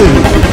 two.